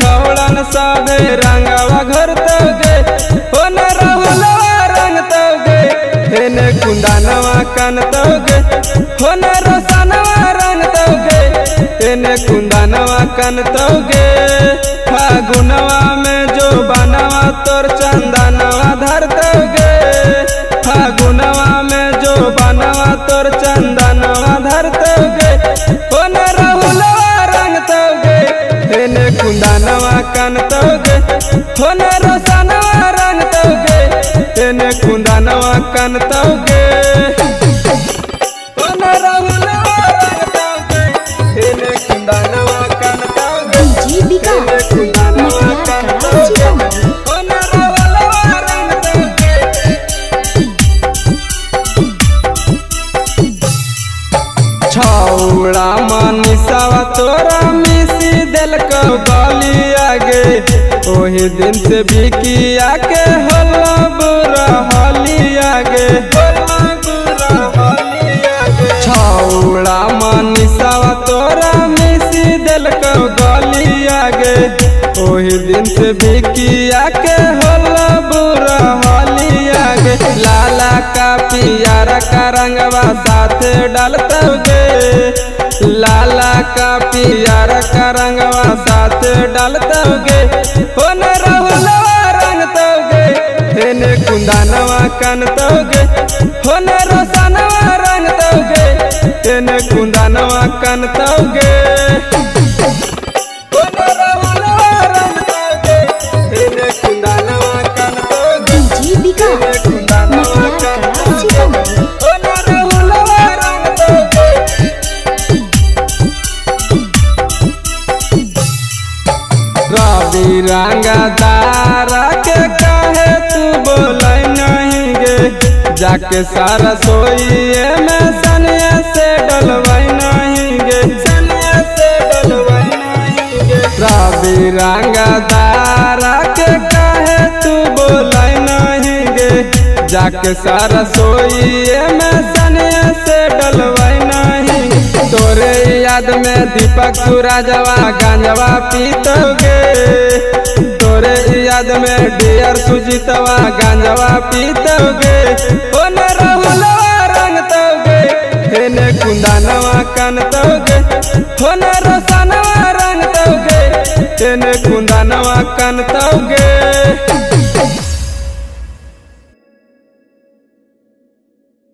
छौड़न सादे रंगावा घर तवगे हो न रहुलवा रंग तवगे हेने कान तवगे हो न रंग तवगे हेने कान तवगे फागुनवा में जो बनावा तोर कुंदनवा होन रोशनवा रंगतोगे हेने कुंदनवा कनतोगे होन राहुलवा रंगतोगे हेने कुंदनवा होन राहुलवा रंगतोगे छौड़ा मनीषावा तोरा दिल को गली आगे। ओही दिन से बिकिया के होला बुरा हली आगे। होला बुरा हली आगे। छौड़ा दिन से बिकिया के होला बुरा हली आगे। लाला का पियारा का रंगवा साथ डालतोगे लाला का रंगवा साथ कुंदा होन रंग तवगे हेने कुंदनवा कनतोगे होन रंग तवगे हेने कुंदनवा कान होन रवि रंगदारा के कहे, तू बोल नहीं गे। जाके सारा सोइए में सनिया से डलवाई नहीं गे। सनिया से डलवाई नहीं गे। रवि रंगदारा के कहे, तू बोलै नहीं गे। जाके सारा सोइए में सनिया से डलवाई नहीं तोरे याद में दीपक सूरजवा गांजवा पीतोगे तोरे याद में डियर सुजीतवा गांजवा पीतवे ओन रहुलवा रंगतवे हेने कुंदनवा कनतोगे होन रोशनवा रंगतवे हेने कुंदनवा कन